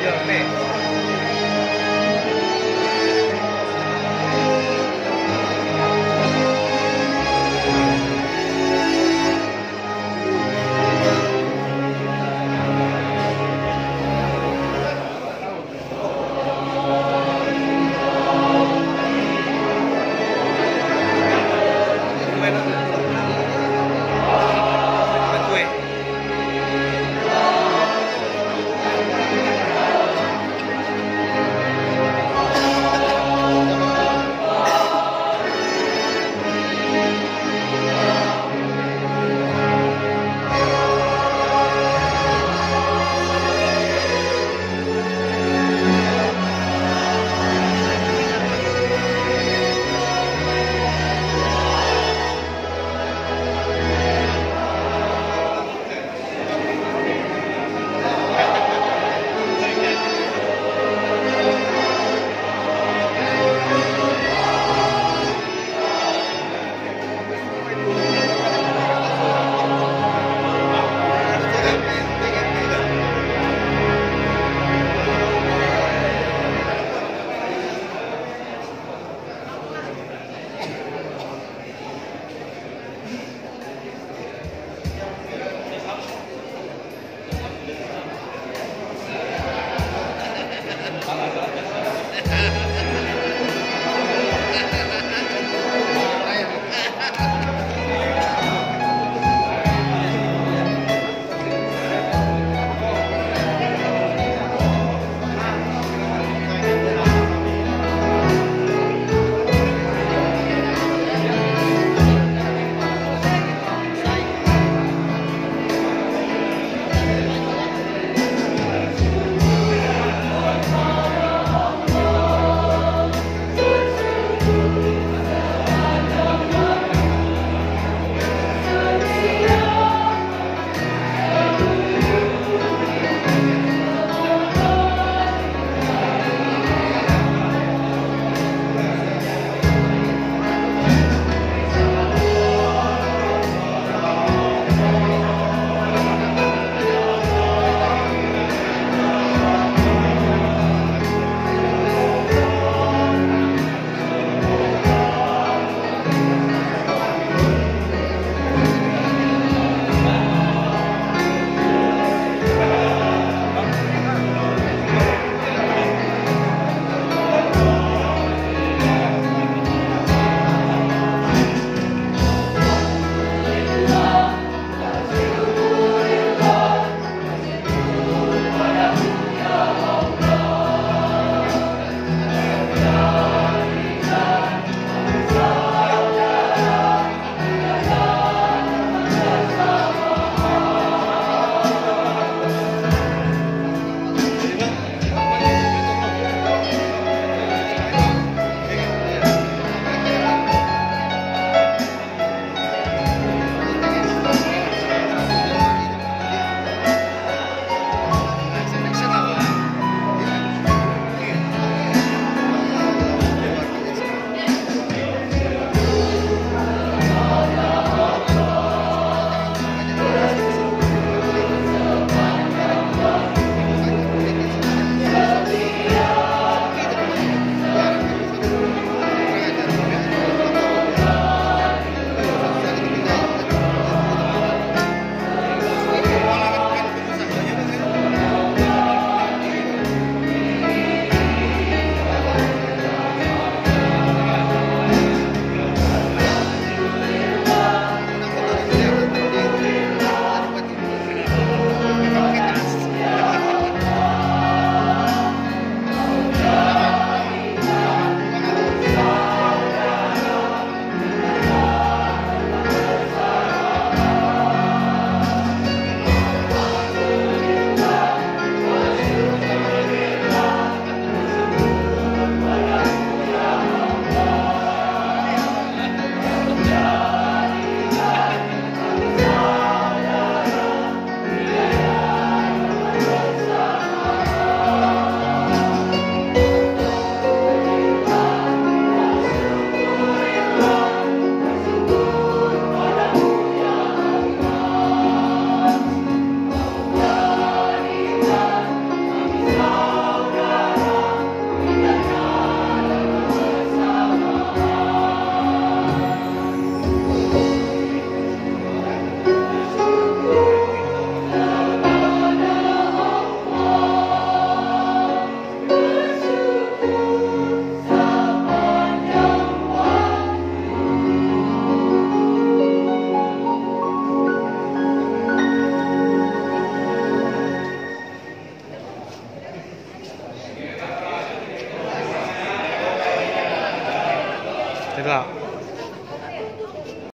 Dios mío.